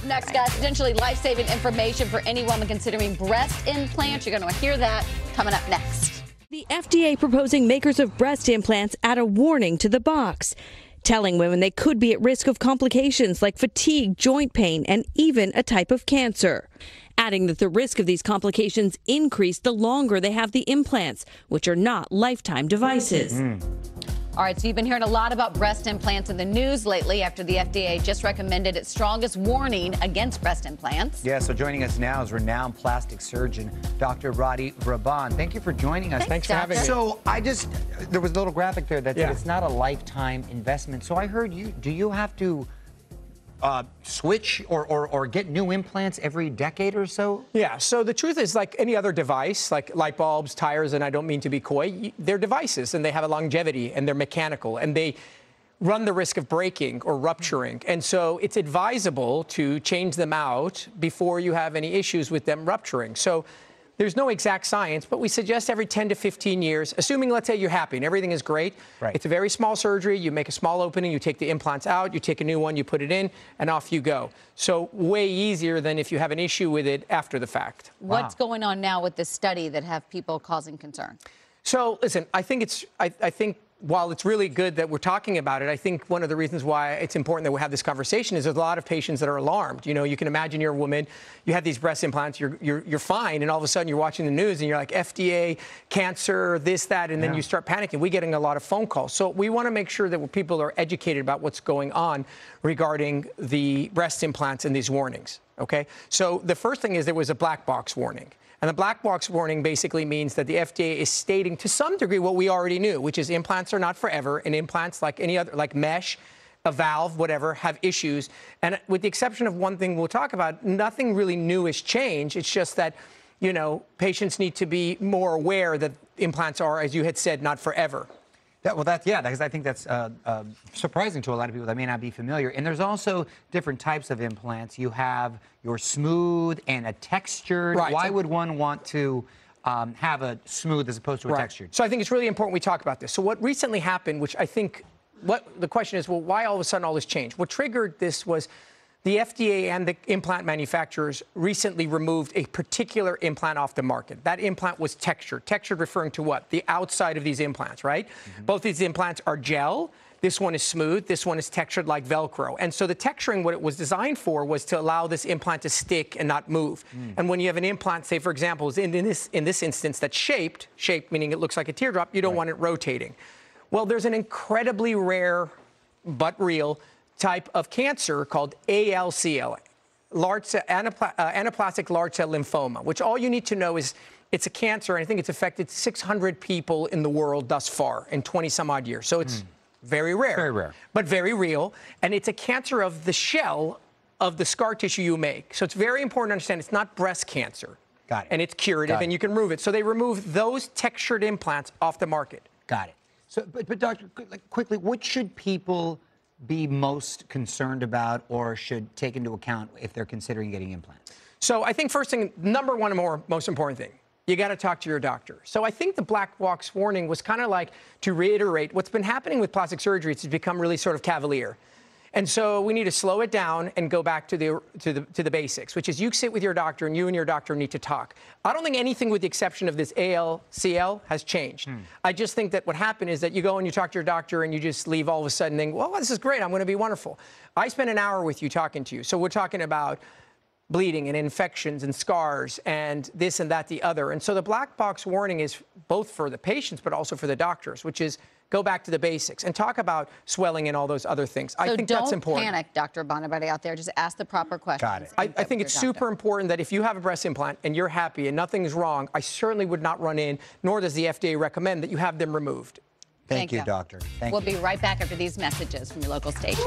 Up next, guys, potentially life-saving information for any woman considering breast implants. You're going to hear that coming up next. The FDA proposing makers of breast implants add a warning to the box, telling women they could be at risk of complications like fatigue, joint pain, and even a type of cancer. Adding that the risk of these complications increase the longer they have the implants, which are not lifetime devices. Mm. All right, so you've been hearing a lot about breast implants in the news lately after the FDA just recommended its strongest warning against breast implants. Yeah, so joining us now is renowned plastic surgeon Dr. Rady Rahban. Thank you for joining us. Thanks, Thanks for having me. So I just, there was a little graphic there that yeah. said it's not a lifetime investment. So I heard you, do you have to uh, switch or, or, or, get new implants every decade or so? Yeah, so the truth is, like any other device, like light bulbs, tires, and I don't mean to be coy, they're devices and they have a longevity and they're mechanical and they run the risk of breaking or rupturing. And so it's advisable to change them out before you have any issues with them rupturing. So there's no exact science, but we suggest every 10 to 15 years, assuming, let's say, you're happy and everything is great. Right. It's a very small surgery. You make a small opening, you take the implants out, you take a new one, you put it in, and off you go. So way easier than if you have an issue with it after the fact. What's going on now with this study that have people causing concern? So listen, I think it's I, I think while it's really good that we're talking about it, I think one of the reasons why it's important that we have this conversation is there's a lot of patients that are alarmed. You know, you can imagine you're a woman, you have these breast implants, you're, you're, you're fine, and all of a sudden you're watching the news and you're like, FDA, cancer, this, that, and then you start panicking. We're getting a lot of phone calls. So we want to make sure that people are educated about what's going on regarding the breast implants and these warnings. Okay? So the first thing is there was a black box warning. And the black box warning basically means that the FDA is stating to some degree what we already knew, which is implants are not forever, and implants, like any other, like mesh, a valve, whatever, have issues. And with the exception of one thing we'll talk about, nothing really new has changed. It's just that, you know, patients need to be more aware that implants are, as you had said, not forever. That, well, that's yeah, because I think that's uh, uh, surprising to a lot of people that may not be familiar. And there's also different types of implants. You have your smooth and a textured. Right. Why would one want to? Um, have a smooth as opposed to a right. textured. So I think it's really important we talk about this. So what recently happened, which I think, what the question is, well, why all of a sudden all this change? What triggered this was the FDA and the implant manufacturers recently removed a particular implant off the market. That implant was textured. Textured referring to what? The outside of these implants, right? Mm-hmm. Both these implants are gel. This one is smooth. This one is textured like Velcro. And so the texturing, what it was designed for, was to allow this implant to stick and not move. Mm. And when you have an implant, say for example, in, in, this in this instance that's shaped, shaped meaning it looks like a teardrop, you don't right. want it rotating. Well, there's an incredibly rare but real type of cancer called ALCL, large cell, anapla- uh, anaplastic large cell lymphoma, which all you need to know is it's a cancer, and I think it's affected 600 people in the world thus far in 20 some odd years. So it's mm. very rare. Very rare. But very real. And it's a cancer of the shell of the scar tissue you make. So it's very important to understand it's not breast cancer. Got it. And it's curative, Got and you can remove it. So they remove those textured implants off the market. Got it. So, but, but doctor, quickly, what should people be most concerned about or should take into account if they're considering getting implants? So I think first thing, number one, more most important thing, you got to talk to your doctor. So I think the black box warning was kind of like to reiterate what's been happening with plastic surgery. It's become really sort of cavalier. And so we need to slow it down and go back to the, to the, to the basics, which is you sit with your doctor and you and your doctor need to talk. I don't think anything with the exception of this ALCL has changed. Hmm. I just think that what happened is that you go and you talk to your doctor and you just leave all of a sudden thinking, well, this is great. I'm going to be wonderful. I spent an hour with you talking to you. So we're talking about bleeding and infections and scars and this and that, the other. And so the black box warning is both for the patients, but also for the doctors, which is go back to the basics and talk about swelling and all those other things. So I think that's important. don't panic, Dr. Bonabody out there. Just ask the proper questions. Got it. I, I think it's super important that if you have a breast implant and you're happy and nothing's wrong, I certainly would not run in, nor does the FDA recommend that you have them removed. Thank, Thank you, you, doctor. Thank we'll you. be right back after these messages from your local station.